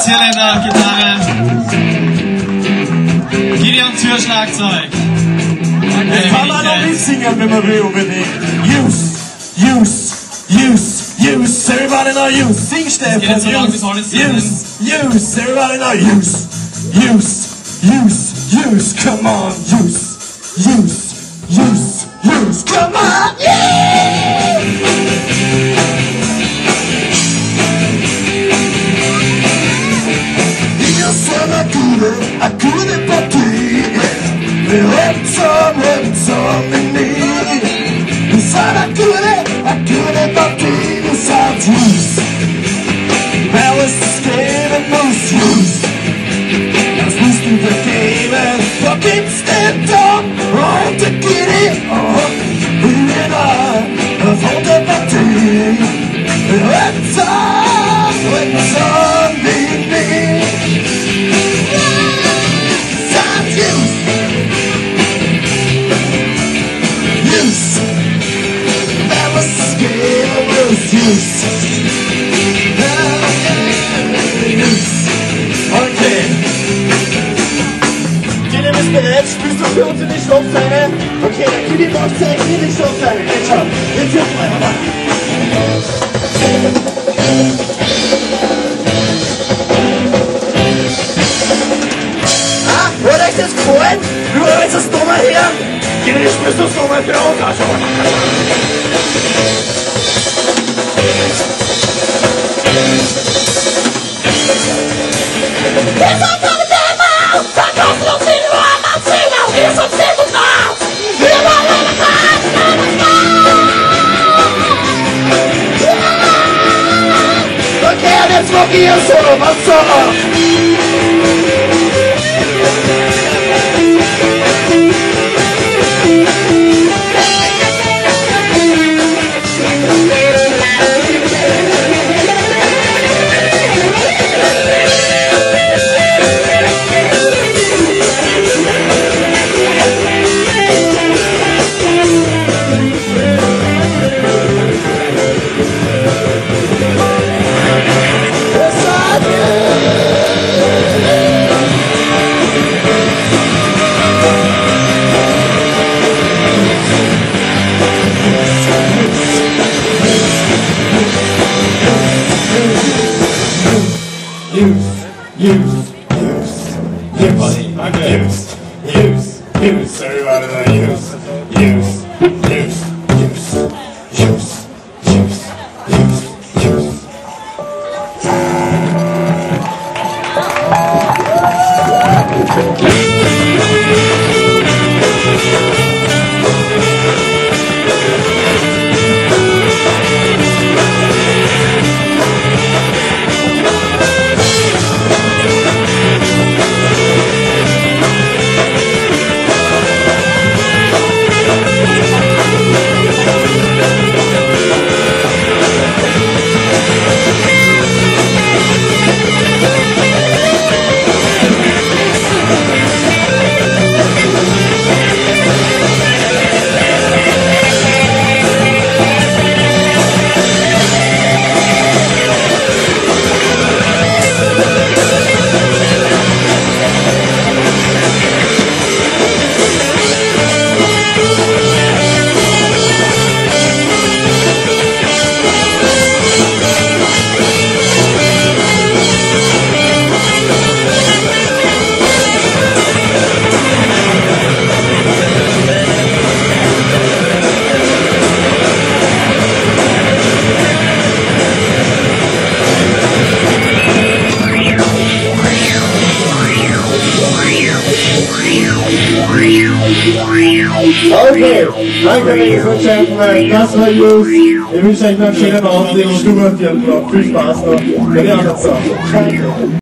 Alex Hirländer, Gitarre. Gideon Tür, Schlagzeug. Jetzt kann man noch mitsingen, wenn man will, unbedingt. Use, use, use, use. Everybody know use. Sing, Stefan. Use, use, use. Everybody know use, use, use, use. Come on, use, use, use, use. Come on, me You sono Akune, Akune Patti You sound use Balance game and most use. As we to the game. Fucking stand up On the kitty, on Okay. Bist du bereit? Du? Okay, die. Jetzt. Ah, hat euch das gefallen? Das Nummer her? Kili, spielst du so mal für uns? Ah, schau mal. Okay, und use, use, use, use, everybody use, use, Okay, danke, ladies and gentlemen. Das war Jus. Ich wünsche euch noch einen schönen Abend. Ich stumme auf Viel Spaß noch. Die anderen Sachen. Danke.